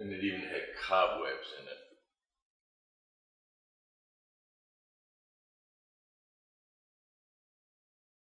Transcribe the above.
And it even had cobwebs in it.